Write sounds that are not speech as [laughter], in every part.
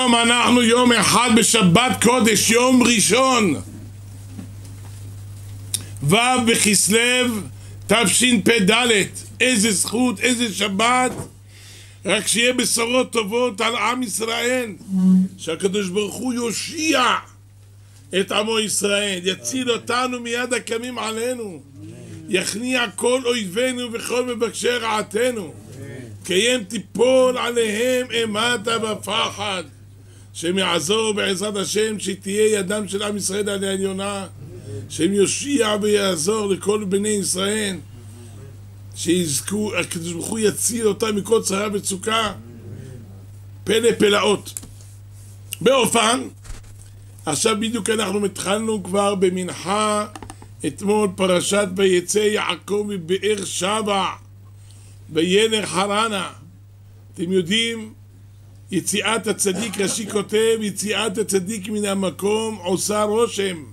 היום אנחנו יום אחד בשבת קודש, יום ראשון. ו' בכסלו תשפ"ד איזה זכות, איזה שבת. רק שיהיה בשורות טובות על עם ישראל שהקדוש ברוך הוא יושיע את עמו ישראל יציל אותנו מיד הקמים עלינו יכניע כל אויבינו וכל מבקשי רעתנו. קיים תיפול עליהם אימתה ופחד שהם יעזור בעזרת השם שתהיה ידם של עם ישראל על העליונה שהם יושיע ויעזור לכל בני ישראל שיזכו, הקדוש ברוך הוא יציל אותם מכל צרה וצוקה. פלא פלאות. באופן עכשיו בדיוק אנחנו התחלנו כבר במנחה אתמול פרשת ויצא יעקב מבאר שבע וילך חרנה. אתם יודעים יציאת הצדיק, רש"י כותב, יציאת הצדיק מן המקום עושה רושם.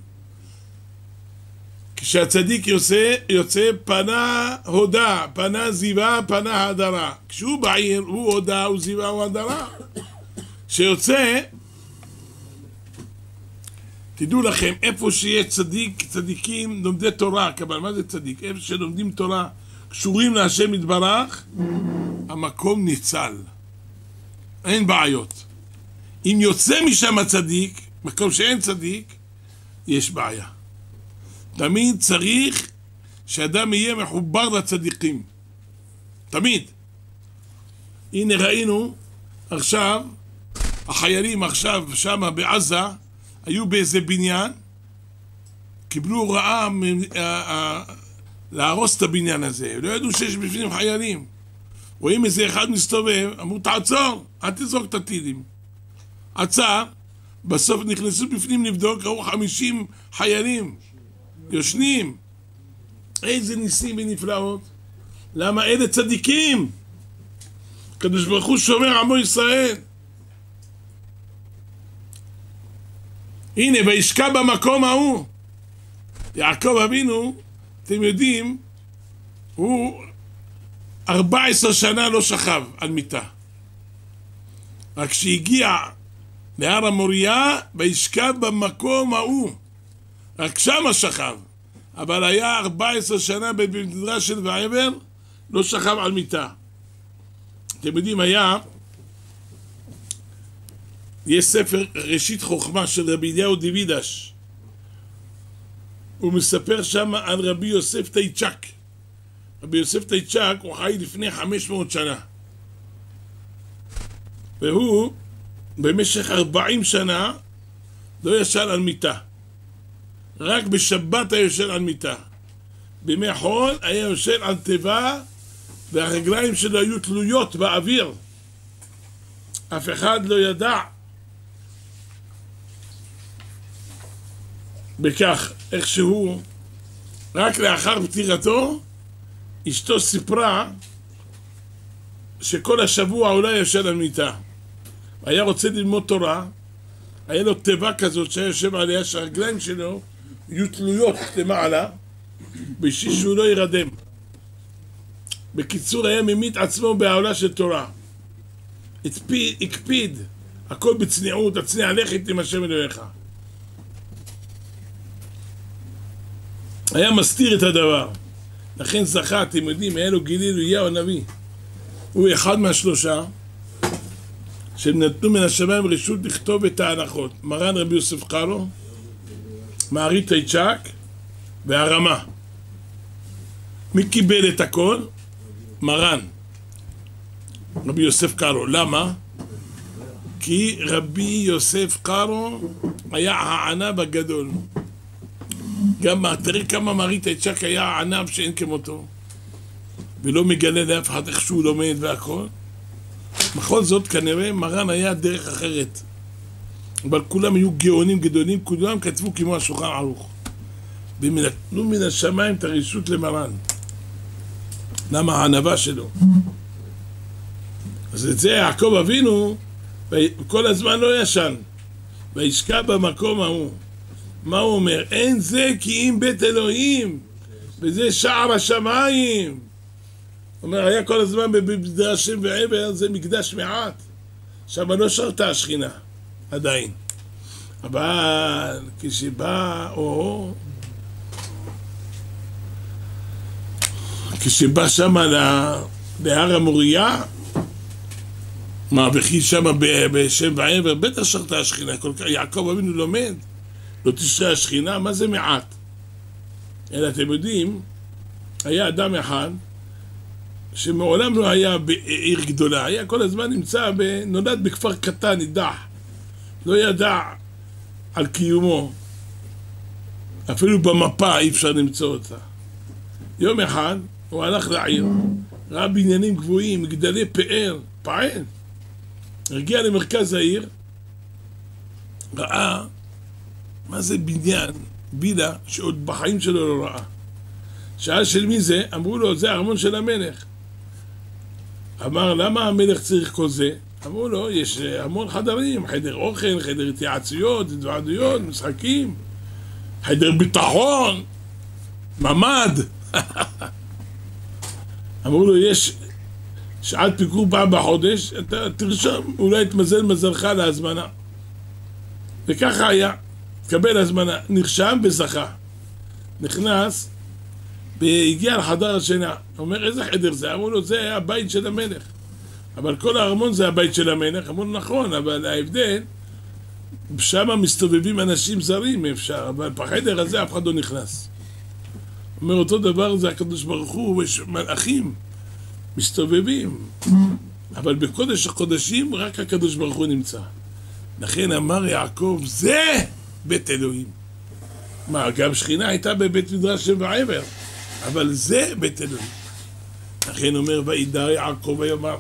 כשהצדיק יוצא, יוצא פנה הודה, פנה זיווה, פנה הדרה. כשהוא בעיר הוא הודה, הוא זיווה, הוא הדרה. כשיוצא, תדעו לכם, איפה שיש צדיק, צדיקים, לומדי תורה, אבל מה זה צדיק? איפה שלומדים תורה, קשורים להשם יתברך, המקום ניצל. אין בעיות. אם יוצא משם הצדיק, מקום שאין צדיק, יש בעיה. תמיד צריך שאדם יהיה מחובר לצדיקים. תמיד. הנה ראינו עכשיו, החיילים עכשיו שם בעזה היו באיזה בניין, קיבלו הוראה להרוס את הבניין הזה, לא ידעו שיש בפנים חיילים. רואים איזה אחד מסתובב, אמרו תעצור, אל תזרוק את הטילים. עצר, בסוף נכנסו בפנים לבדוק, ראו חמישים חיילים יושנים. איזה ניסים ונפלאות. למה אלה צדיקים? הקדוש ברוך הוא שומר עמו ישראל. הנה, וישקע במקום ההוא. יעקב אבינו, אתם יודעים, הוא 14 שנה לא שכב על מיטה. רק כשהגיע להר המוריה, וישכב במקום ההוא. רק שמה שכב. אבל היה 14 שנה במדרש של ועבר, לא שכב על מיטה. אתם יודעים, היה... יש ספר ראשית חוכמה של רבי אליהו דיווידש. הוא מספר שם על רבי יוסף טייצ'ק. רבי יוסף טייצ'ק הוא חי לפני 500 שנה. והוא במשך 40 שנה לא ישן על מיטה. רק בשבת היה יושן על מיטה. בימי חול היה יושן על תיבה והרגליים שלו היו תלויות באוויר. אף אחד לא ידע בכך איכשהו. רק לאחר פטירתו אשתו סיפרה שכל השבוע אולי יושב על מיטה. היה רוצה ללמוד תורה, היה לו תיבה כזאת שהיה יושב עליה, שהרגליים שלו יהיו תלויות למעלה, בשביל שהוא לא ירדם. בקיצור, היה ממית עצמו בעולה של תורה. הקפיד, הקפיד, הכל בצניעות, הצניע לכת עם השם אלוהיך. היה מסתיר את הדבר. לכן זכה, אתם יודעים, היה לו גילי אליהו הנביא. הוא אחד מהשלושה שהם נתנו מן השמיים רשות לכתוב את ההנחות. מרן רבי יוסף קארו, מערי תיצ'ק והרמה. מי קיבל את הכל? מרן. רבי יוסף קארו. למה? כי רבי יוסף קארו היה הענב הגדול. גם תראה כמה מרית צ'ק היה ענב שאין כמותו ולא מגלה לאף אחד איך שהוא לומד והכל. בכל זאת כנראה מרן היה דרך אחרת. אבל כולם היו גאונים גדולים, כולם כתבו כמו השולחן ערוך. והם נתנו מן השמיים את הרשות למרן. למה הענבה שלו? אז את זה יעקב אבינו כל הזמן לא ישן. וישקע במקום ההוא מה הוא אומר? אין זה כי אם בית אלוהים וזה שער השמיים אומר, היה כל הזמן במדרשים ועבר זה מקדש מעט שם לא שרתה השכינה עדיין. אבל כשבא, או... כשבא שם להר המוריה, מה, וכי שם בשם ועבר, בטח שרתה השכינה, יעקב אבינו לומד, לא תשרה השכינה, מה זה מעט? אלא אתם יודעים, היה אדם אחד שמעולם לא היה בעיר גדולה, היה כל הזמן נמצא, ב... נולד בכפר קטן, נידח, לא ידע על קיומו, אפילו במפה אי אפשר למצוא אותה. יום אחד הוא הלך לעיר, ראה בניינים גבוהים, מגדלי פאר, פעל. הגיע למרכז העיר, ראה מה זה בניין, בילה, שעוד בחיים שלו לא ראה. שאל של מי זה? אמרו לו, זה הארמון של המלך. אמר, למה המלך צריך כל זה? אמרו לו, יש המון חדרים, חדר אוכל, חדר התייעצויות, התוועדויות, משחקים, חדר ביטחון, ממ"ד. [laughs] אמרו לו, יש שעת פיקור פעם בחודש, אתה תרשום, אולי תמזל מזלך להזמנה. וככה היה, תקבל הזמנה, נרשם וזכה. נכנס, והגיע לחדר השינה. אומר, איזה חדר זה? אמרו לו, זה הבית של המלך. אבל כל הארמון זה הבית של המלך. אמרו לו, נכון, אבל ההבדל, שם מסתובבים אנשים זרים, אפשר, אבל בחדר הזה אף אחד לא נכנס. אומר, אותו דבר זה הקדוש ברוך הוא, יש מלאכים מסתובבים. אבל בקודש הקודשים רק הקדוש ברוך הוא נמצא. לכן אמר יעקב, זה בית אלוהים. מה, גם שכינה הייתה בבית מדרש של בעבר. אבל זה בית אלוהים. לכן אומר, וידע יעקב ויאמר,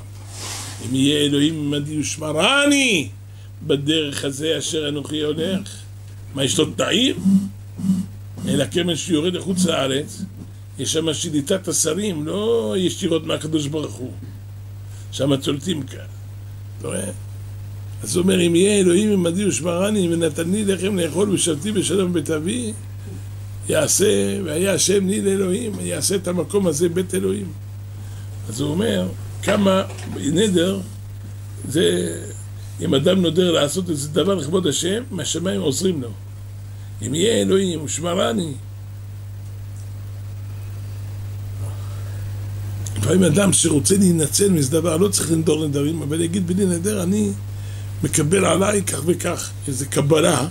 אם יהיה אלוהים עמדי ושמרני בדרך הזה אשר אנוכי הולך. מה, יש לו תנאים? אלא כיוון שיורד לחוץ לארץ, יש שם שליטת השרים, לא ישירות מהקדוש ברוך הוא. שם צולטים כאן. אתה רואה? אז הוא אומר, אם יהיה אלוהים עמדי ושמרני ונתני לחם לאכול ושבתי בשלום בית אבי, יעשה, והיה השם לי לאלוהים, יעשה את המקום הזה בית אלוהים. אז הוא אומר, כמה נדר, זה, אם אדם נודר לעשות איזה דבר לכבוד השם, מהשמיים עוזרים לו. אם יהיה אלוהים, ושמרני. לפעמים אדם שרוצה להינצל מאיזה דבר, לא צריך לנדור נדרים, אבל יגיד בלי נדר, אני מקבל עליי כך וכך, איזה קבלה,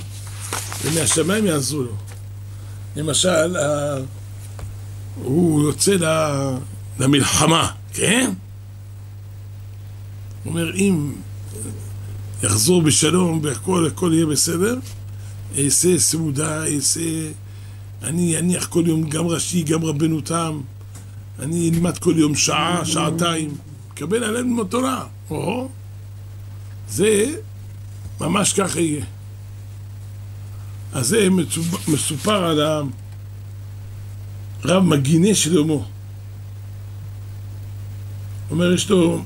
ומהשמיים יעזרו לו. למשל, הוא יוצא למלחמה, כן? הוא אומר, אם יחזור בשלום והכל הכל יהיה בסדר, אעשה סעודה, אעשה... אני אניח כל יום גם ראשי, גם רבנו תם, אני אלמד כל יום שעה, שעתיים, מקבל עליהם ללמוד תורה. או, זה ממש ככה יהיה. אז זה מסופר על הרב מגיני שלמה. אומר, יש לו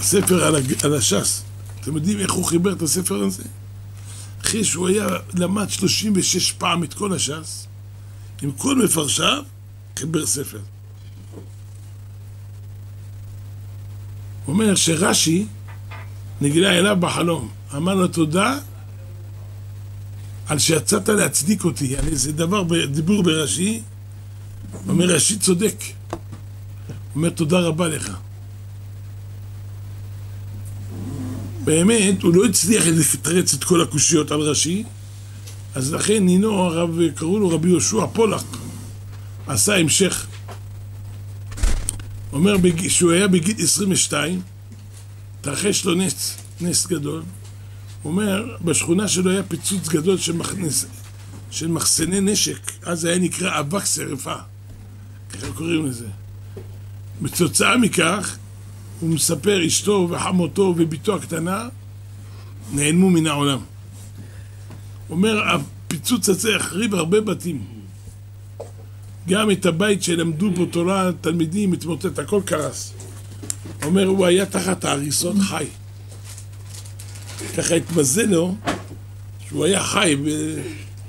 ספר על, על הש"ס. אתם יודעים איך הוא חיבר את הספר הזה? אחרי שהוא היה, למד 36 פעם את כל הש"ס, עם כל מפרשיו, חיבר ספר. הוא אומר שרש"י נגלה אליו בחלום, אמר לו תודה על שיצאת להצדיק אותי, אני איזה דבר, דיבור ברש"י, אומר רש"י צודק, אומר תודה רבה לך. באמת, הוא לא הצליח לתרץ את כל הקושיות על רש"י, אז לכן נינו, הרב, קראו לו רבי יהושע פולק, עשה המשך. אומר שהוא היה בגיל 22, תרחש לו נס, נס גדול. הוא אומר, בשכונה שלו היה פיצוץ גדול של, מכנס, של מחסני נשק, אז היה נקרא אבק שרפה, ככה קוראים לזה. בתוצאה מכך, הוא מספר, אשתו וחמותו ובתו הקטנה נעלמו מן העולם. אומר, הפיצוץ הזה החריב הרבה בתים. גם את הבית שלמדו בו תורה, תלמידים, התמוטט, הכל קרס. אומר, הוא היה תחת ההריסות חי. ככה התמזל לו שהוא היה חי,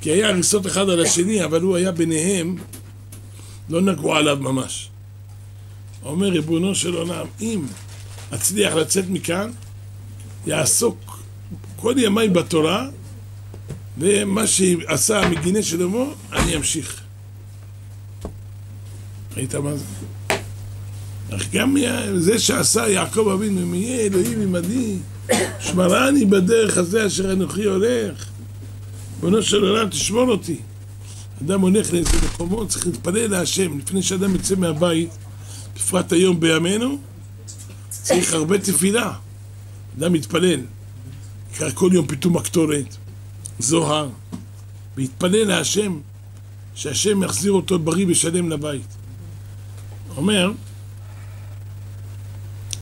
כי היה הריסות אחד על השני, אבל הוא היה ביניהם, לא נגעו עליו ממש. אומר, ריבונו של עולם, אם אצליח לצאת מכאן, יעסוק כל ימיי בתורה, ומה שעשה המגיני שלמה, אני אמשיך. ראית מה זה? אך גם זה שעשה יעקב אבינו, אם יהיה אלוהים עמדי, שמרני בדרך הזה אשר אנוכי הולך. ריבונו של עולם, תשמור אותי. אדם הולך לאיזה מקומות, צריך להתפלל להשם. לפני שאדם יוצא מהבית, בפרט היום בימינו, צריך הרבה תפילה. אדם מתפלל. יקרא כל יום פתאום הקטורת, זוהר, ויתפלל להשם, שהשם יחזיר אותו בריא ושלם לבית. אומר,